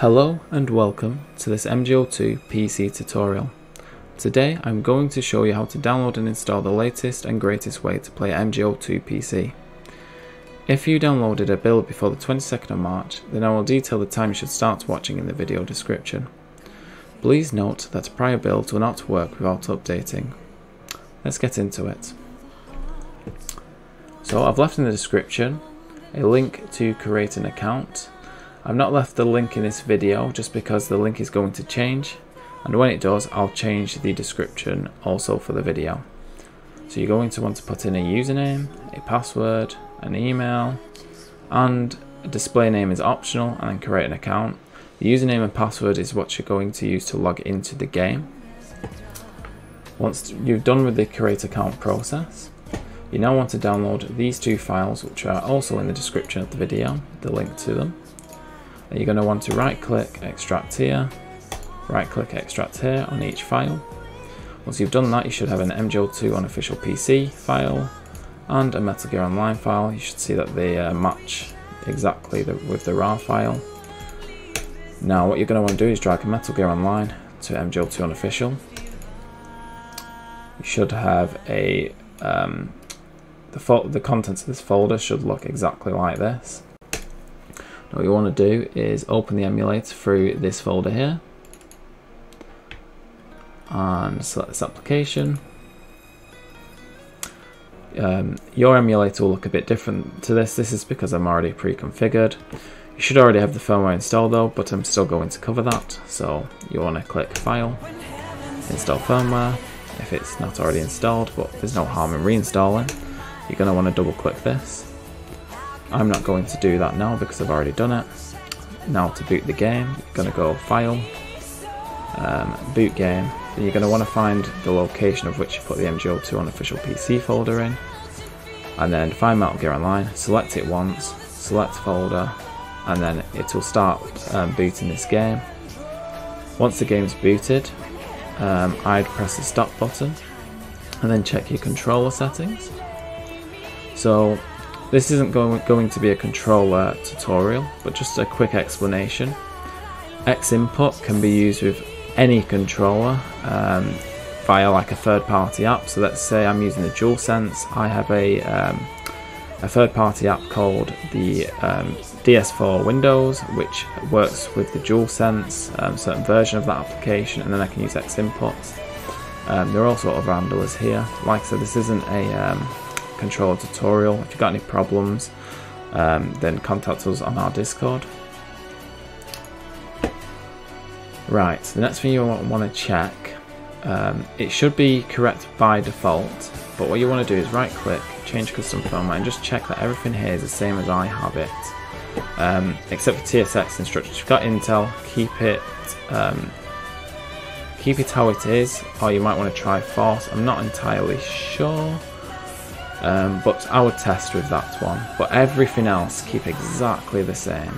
Hello and welcome to this MGO2 PC tutorial. Today I'm going to show you how to download and install the latest and greatest way to play MGO2 PC. If you downloaded a build before the 22nd of March, then I will detail the time you should start watching in the video description. Please note that prior builds will not work without updating. Let's get into it. So I've left in the description a link to create an account I've not left the link in this video just because the link is going to change and when it does I'll change the description also for the video. So you're going to want to put in a username, a password, an email and a display name is optional and then create an account. The username and password is what you're going to use to log into the game. Once you've done with the create account process, you now want to download these two files which are also in the description of the video, the link to them you're going to want to right click extract here right click extract here on each file. Once you've done that you should have an MGO2 unofficial PC file and a Metal Gear Online file. You should see that they uh, match exactly the, with the RAR file. Now what you're going to want to do is drag Metal Gear Online to MGO2 unofficial you should have a um, the, the contents of this folder should look exactly like this what you want to do is open the emulator through this folder here and select this application. Um, your emulator will look a bit different to this. This is because I'm already pre-configured. You should already have the firmware installed though, but I'm still going to cover that. So you want to click File, Install Firmware, if it's not already installed, but there's no harm in reinstalling. You're going to want to double click this I'm not going to do that now because I've already done it. Now to boot the game, you're going to go File, um, Boot Game. Then you're going to want to find the location of which you put the MGO2 unofficial PC folder in. And then find Metal Gear Online, select it once, select folder, and then it will start um, booting this game. Once the game's booted, um, I'd press the stop button and then check your controller settings. So this isn't going, going to be a controller tutorial, but just a quick explanation. X input can be used with any controller um, via like a third-party app. So let's say I'm using the DualSense. I have a, um, a third-party app called the um, DS4 Windows, which works with the DualSense, um, certain version of that application, and then I can use X inputs. Um, there are also other handlers here. Like I said, this isn't a um, controller tutorial. If you've got any problems, um, then contact us on our Discord. Right, the next thing you want to check, um, it should be correct by default, but what you want to do is right click, change custom firmware, and just check that everything here is the same as I have it. Um, except for TSX instructions. If you've got Intel, keep it um, keep it how it is, or you might want to try Force. I'm not entirely sure. Um, but I would test with that one. But everything else, keep exactly the same.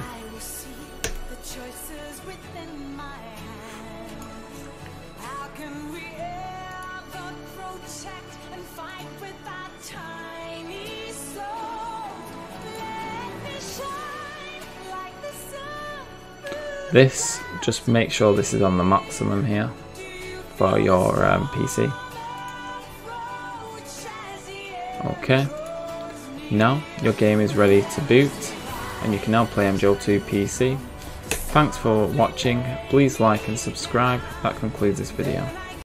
This, just make sure this is on the maximum here for your um, PC. Okay. Now your game is ready to boot and you can now play MGO2 PC. Thanks for watching, please like and subscribe, that concludes this video.